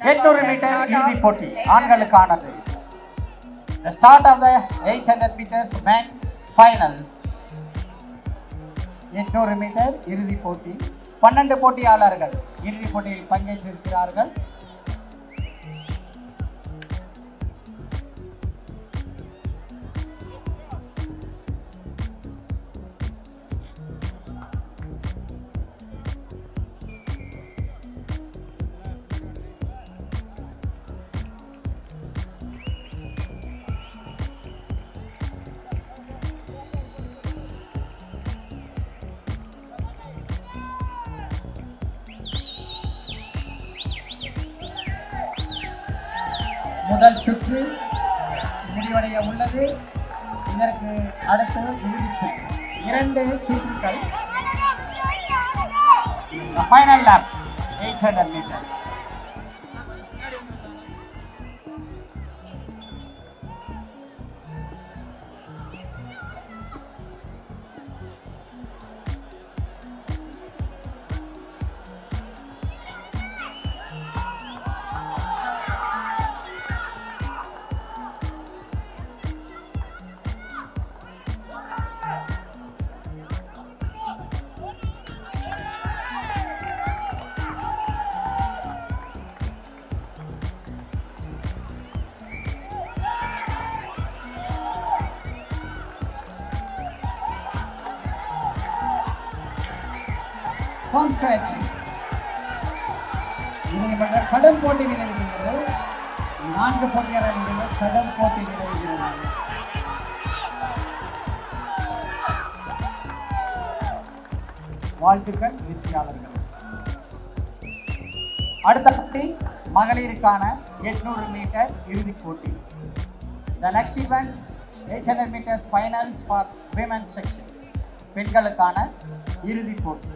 எட்நூறு மீட்டர் இறுதிப் போட்டி ஆண்களுக்கானது. The start of the 800 meters men finals. எட்நூறு மீட்டர் இறுதிப் போட்டி. பன்னெண்டு போட்டியாளர்கள் இறுதிப் போட்டியில் பங்கேற்றிருக்கிறார்கள். முதல் சுற்று முடிவடைய உள்ளது. இதற்கு அடுத்தது இறுதி சுற்று. இரண்டு சுற்றுகள். Final lap eight hundred metre conference இது கடும் போட்டி நிலவுகிறது நான்கு போட்டியாளர்கள் கடன் போட்டி நிலவுகிறது வாழ்த்துக்கள் வெற்றியாளர்கள் அடுத்த போட்டி மகளிருக்கான எட்நூறு மீட்டர் இறுதிப் போட்டி. The next event eight hundred metres finals for women section பெண்களுக்கான இறுதிப் போட்டி.